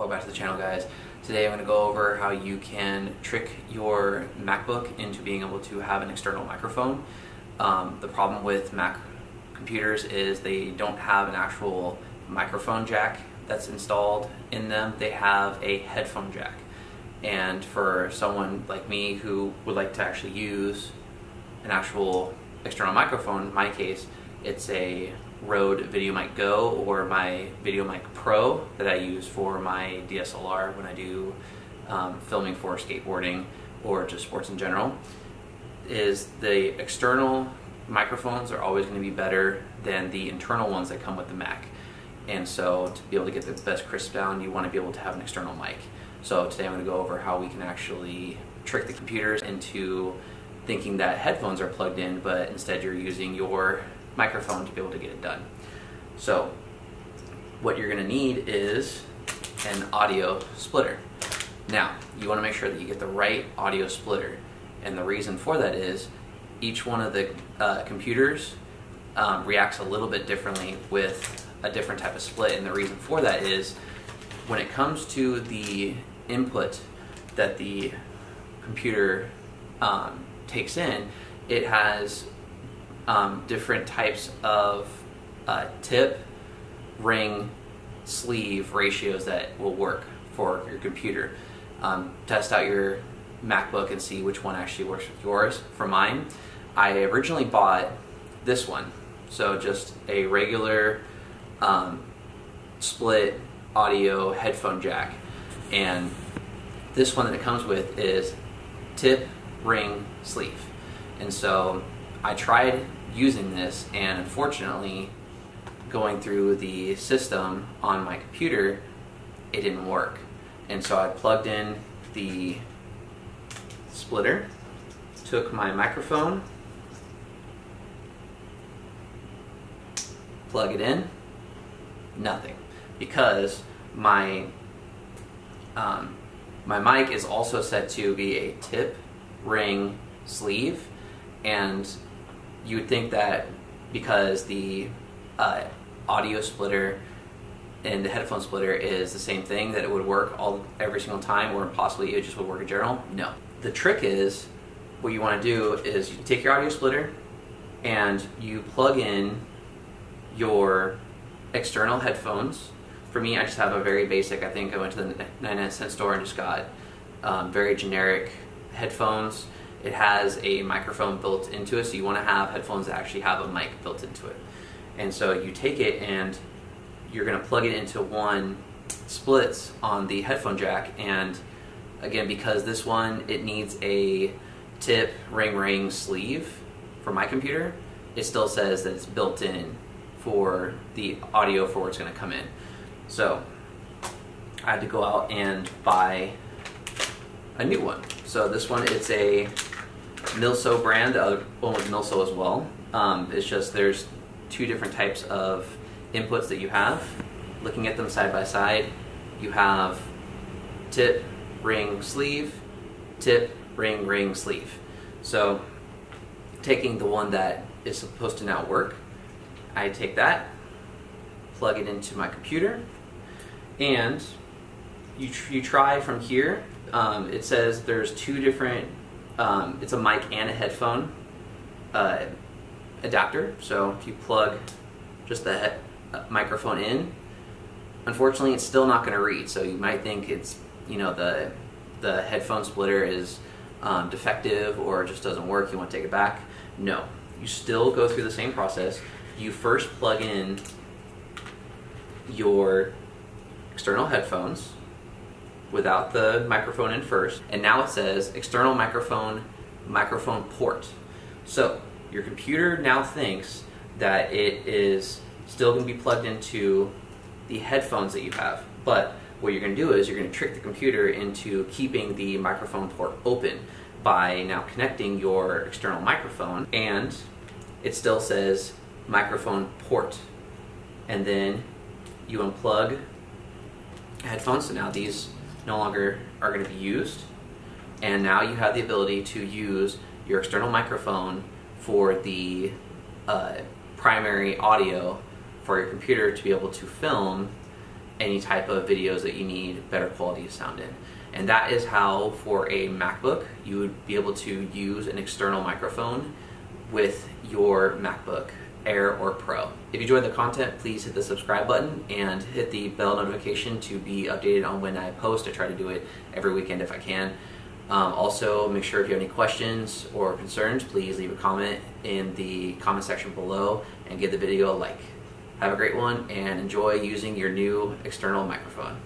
Welcome back to the channel guys. Today I'm going to go over how you can trick your MacBook into being able to have an external microphone. Um, the problem with Mac computers is they don't have an actual microphone jack that's installed in them. They have a headphone jack. And for someone like me who would like to actually use an actual external microphone, in my case, it's a Rode VideoMic Go or my VideoMic Pro that I use for my DSLR when I do um, filming for skateboarding or just sports in general, is the external microphones are always going to be better than the internal ones that come with the Mac. And so to be able to get the best crisp sound, you want to be able to have an external mic. So today I'm going to go over how we can actually trick the computers into thinking that headphones are plugged in, but instead you're using your microphone to be able to get it done. So what you're going to need is an audio splitter. Now, you want to make sure that you get the right audio splitter. And the reason for that is each one of the uh, computers um, reacts a little bit differently with a different type of split. And the reason for that is when it comes to the input that the computer um, takes in, it has um, different types of uh, tip, ring, sleeve ratios that will work for your computer. Um, test out your MacBook and see which one actually works with yours. For mine, I originally bought this one, so just a regular um, split audio headphone jack, and this one that it comes with is tip, ring, sleeve, and so I tried using this and unfortunately going through the system on my computer it didn't work. And so I plugged in the splitter took my microphone plug it in nothing. Because my um, my mic is also set to be a tip ring sleeve and you would think that because the uh, audio splitter and the headphone splitter is the same thing that it would work all every single time or possibly it just would work in general? No. The trick is what you want to do is you take your audio splitter and you plug in your external headphones. For me i just have a very basic i think i went to the 99 cent store and just got um, very generic headphones it has a microphone built into it, so you want to have headphones that actually have a mic built into it. And so you take it and you're going to plug it into one splits on the headphone jack and again because this one it needs a tip ring ring sleeve for my computer it still says that it's built in for the audio for where it's going to come in so I had to go out and buy a new one so this one it's a Milso brand, the other one was Milso as well. Um, it's just there's two different types of inputs that you have. Looking at them side by side, you have tip, ring, sleeve, tip, ring, ring, sleeve. So taking the one that is supposed to now work, I take that, plug it into my computer, and you, tr you try from here. Um, it says there's two different um, it's a mic and a headphone uh, adapter. So if you plug just the uh, microphone in, unfortunately it's still not going to read. So you might think it's you know the the headphone splitter is um, defective or just doesn't work. You want to take it back. No, you still go through the same process. You first plug in your external headphones without the microphone in first. And now it says external microphone, microphone port. So your computer now thinks that it is still going to be plugged into the headphones that you have. But what you're going to do is you're going to trick the computer into keeping the microphone port open by now connecting your external microphone and it still says microphone port. And then you unplug headphones. So now these no longer are going to be used. And now you have the ability to use your external microphone for the uh, primary audio for your computer to be able to film any type of videos that you need better quality sound in. And that is how, for a MacBook, you would be able to use an external microphone with your MacBook Air or Pro. If you enjoyed the content, please hit the subscribe button and hit the bell notification to be updated on when I post. I try to do it every weekend if I can. Um, also, make sure if you have any questions or concerns, please leave a comment in the comment section below and give the video a like. Have a great one and enjoy using your new external microphone.